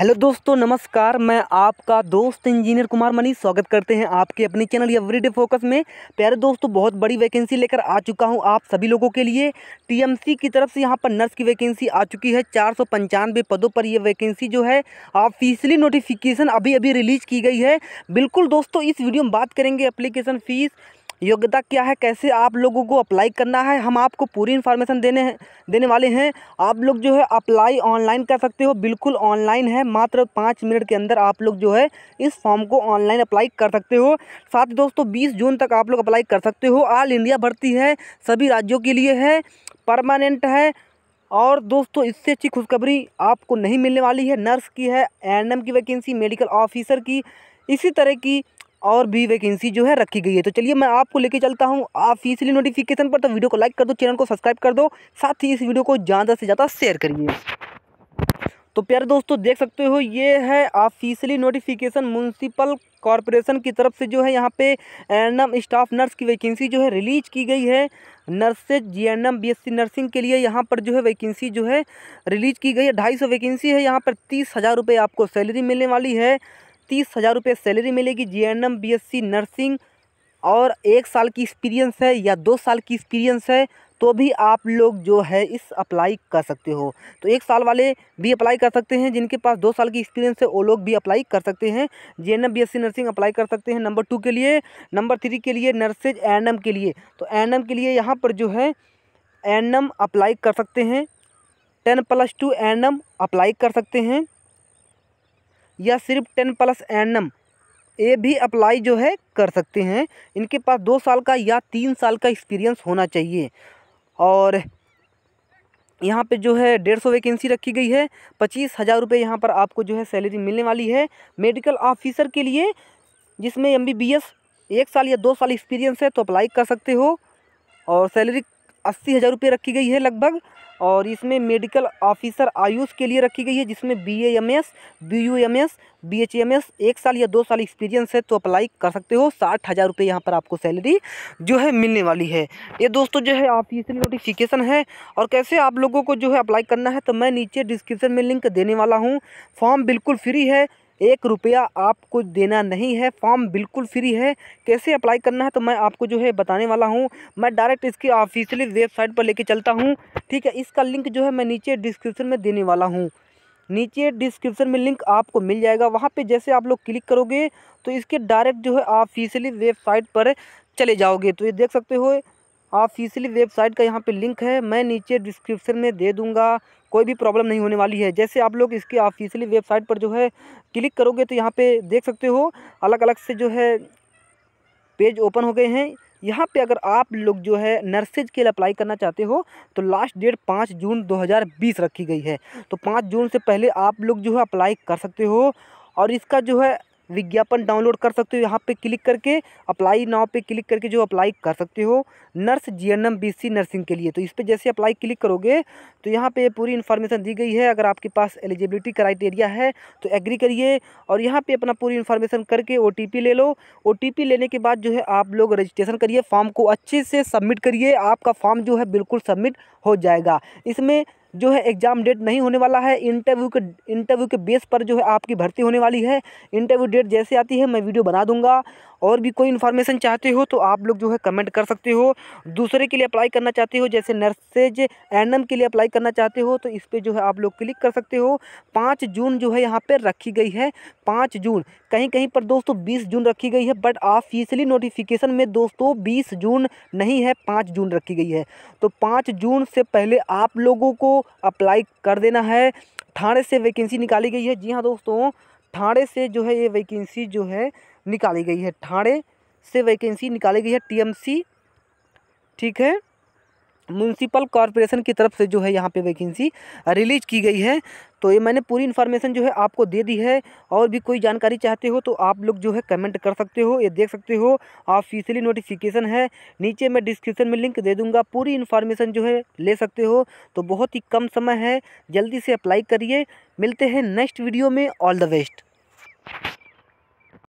Hello दोस्तों, नमस्कार। मैं आपका दोस्त इंजीनियर कुमार मनी स्वागत करते हैं आपके अपने चैनल एवरीडे फोकस में। प्यारे दोस्तों, बहुत बड़ी वैकेंसी लेकर आ चुका हूँ आप सभी लोगों के लिए। टीएमसी की तरफ़ से यहाँ पर नर्स की वैकेंसी आ चुकी है। चार सौ पंचानवे पदों पर यह वैकेंसी जो है, ऑफिशियली नोटिफिकेशन अभी अभी रिलीज़ की गई है। बिल्कुल दोस्तों, इस वीडियो में बात करेंगे अप्लीकेशन फ़ीस योग्यता क्या है? कैसे आप लोगों को अप्लाई करना है? हम आपको पूरी इन्फॉर्मेशन देने देने वाले हैं। आप लोग जो है अप्लाई ऑनलाइन कर सकते हो। बिल्कुल ऑनलाइन है। मात्र पाँच मिनट के अंदर आप लोग जो है इस फॉर्म को ऑनलाइन अप्लाई कर सकते हो। साथ ही दोस्तों, बीस जून तक आप लोग अप्लाई कर सकते हो। ऑल इंडिया भर्ती है। सभी राज्यों के लिए है। परमानेंट है। और दोस्तों, इससे अच्छी खुशखबरी आपको नहीं मिलने वाली है। नर्स की है एनएम की वैकेंसी मेडिकल ऑफिसर की। इसी तरह की और भी वैकेंसी जो है रखी गई है। तो चलिए मैं आपको लेके चलता हूँ ऑफिशियली नोटिफिकेशन पर। तो वीडियो को लाइक कर दो चैनल को सब्सक्राइब कर दो, साथ ही इस वीडियो को ज़्यादा से ज़्यादा शेयर करिए। तो प्यारे दोस्तों, देख सकते हो, ये है ऑफिशियली नोटिफिकेशन म्यूनसिपल कॉरपोरेशन की तरफ़ से जो है यहाँ पे एन स्टाफ नर्स की वैकेंसी जो है रिलीज़ की गई है। Nurses G N M B nursing के लिए यहाँ पर जो है वैकेंसी जो है रिलीज़ की गई है। ढाई सौ वैकेंसी है, यहाँ पर तीस हज़ार रुपये आपको सैलरी मिलने वाली है। तीस हज़ार रुपये सैलरी मिलेगी G N M, B S C, nursing, और एक साल की एक्सपीरियंस है या दो साल की एक्सपीरियंस है तो भी आप लोग जो है इस अप्लाई कर सकते हो। तो एक साल वाले भी अप्लाई कर सकते हैं, जिनके पास दो साल की एक्सपीरियंस है, वो लोग भी अप्लाई कर सकते हैं। J N M, B S C, nursing apply कर सकते हैं नंबर टू के लिए नंबर थ्री के लिए नर्सेज एन एम के लिए। तो एन एम के लिए यहाँ पर जो है एन एम अप्लाई कर सकते हैं ten plus two N M apply कर सकते हैं। या सिर्फ़ टेन प्लस एन एम ये भी अप्लाई जो है कर सकते हैं। इनके पास दो साल का या तीन साल का एक्सपीरियंस होना चाहिए। और यहाँ पे जो है डेढ़ सौ वैकेंसी रखी गई है। पच्चीस हज़ार रुपये यहाँ पर आपको जो है सैलरी मिलने वाली है। मेडिकल ऑफिसर के लिए, जिसमें एम बी बी एस एक साल या दो साल एक्सपीरियंस है तो अप्लाई कर सकते हो। और सैलरी अस्सी हज़ार रुपये रखी गई है लगभग। और इसमें मेडिकल ऑफिसर आयुष के लिए रखी गई है, जिसमें B M S B U M S B H M S एक साल या दो साल एक्सपीरियंस है तो अप्लाई कर सकते हो। साठ हज़ार रुपये यहाँ पर आपको सैलरी जो है मिलने वाली है। ये दोस्तों जो है ऑफिशियल नोटिफिकेशन है, और कैसे आप लोगों को जो है अप्लाई करना है तो मैं नीचे डिस्क्रिप्शन में लिंक देने वाला हूँ। फॉर्म बिल्कुल फ्री है एक रुपया आपको देना नहीं है, फॉर्म बिल्कुल फ्री है। कैसे अप्लाई करना है तो मैं आपको जो है बताने वाला हूँ। मैं डायरेक्ट इसकी ऑफिशियली वेबसाइट पर लेके चलता हूँ। ठीक है, इसका लिंक जो है मैं नीचे डिस्क्रिप्शन में देने वाला हूँ। नीचे डिस्क्रिप्शन में लिंक आपको मिल जाएगा। वहाँ पे जैसे आप लोग क्लिक करोगे तो इसके डायरेक्ट जो है ऑफिशियली वेबसाइट पर चले जाओगे। तो ये देख सकते हो ऑफिशियली वेबसाइट का यहाँ पे लिंक है, मैं नीचे डिस्क्रिप्शन में दे दूँगा, कोई भी प्रॉब्लम नहीं होने वाली है। जैसे आप लोग इसकी ऑफिशियली वेबसाइट पर जो है क्लिक करोगे तो यहाँ पे देख सकते हो अलग अलग से जो है पेज ओपन हो गए हैं। यहाँ पे अगर आप लोग जो है नर्सेज के लिए अप्लाई करना चाहते हो तो लास्ट डेट पाँच जून 2020 रखी गई है। तो पाँच जून से पहले आप लोग जो है अप्लाई कर सकते हो, और इसका जो है विज्ञापन डाउनलोड कर सकते हो। यहाँ पे क्लिक करके अप्लाई नाव पे क्लिक करके जो अप्लाई कर सकते हो, nurse G N M B C nursing के लिए। तो इस पर जैसे अप्लाई क्लिक करोगे तो यहाँ पे पूरी इन्फॉर्मेशन दी गई है। अगर आपके पास एलिजिबिलिटी क्राइटेरिया है तो एग्री करिए और यहाँ पे अपना पूरी इन्फॉर्मेशन करके ओटीपी ले लो। ओटीपी लेने के बाद जो है, आप लोग रजिस्ट्रेशन करिए। फॉर्म को अच्छे से सबमिट करिए। आपका फॉर्म जो है, बिल्कुल सबमिट हो जाएगा। इसमें जो है एग्ज़ाम डेट नहीं होने वाला है। इंटरव्यू के इंटरव्यू के बेस पर जो है आपकी भर्ती होने वाली है। इंटरव्यू डेट जैसे आती है, मैं वीडियो बना दूँगा। और भी कोई इन्फॉर्मेशन चाहते हो तो आप लोग जो है कमेंट कर सकते हो। दूसरे के लिए अप्लाई करना चाहते हो, जैसे नर्सेज एन के लिए अप्लाई करना चाहते हो तो इस पर जो है आप लोग क्लिक कर सकते हो। पाँच जून जो है यहाँ पर रखी गई है। पाँच जून कहीं कहीं पर दोस्तों बीस जून रखी गई है बट ऑफिशियली नोटिफिकेशन में दोस्तों बीस जून नहीं है, पाँच जून रखी गई है। तो पाँच जून से पहले आप लोगों को अप्लाई कर देना है। ठाणे से वैकेंसी निकाली गई है। जी हाँ दोस्तों ठाणे से जो है ये वैकेंसी जो है निकाली गई है। ठाणे से वैकेंसी निकाली गई है टीएमसी ठीक है? म्यूनसिपल कॉरपोरेशन की तरफ़ से जो है यहाँ पे वैकेंसी रिलीज़ की गई है। तो ये मैंने पूरी इन्फॉर्मेशन जो है आपको दे दी है। और भी कोई जानकारी चाहते हो तो आप लोग जो है कमेंट कर सकते हो, ये देख सकते हो। ऑफिशियली नोटिफिकेशन है। नीचे मैं डिस्क्रिप्शन में लिंक दे दूँगा। पूरी इन्फॉर्मेशन जो है ले सकते हो। तो बहुत ही कम समय है। जल्दी से अप्लाई करिए। मिलते हैं नेक्स्ट वीडियो में। All the best